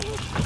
Oh!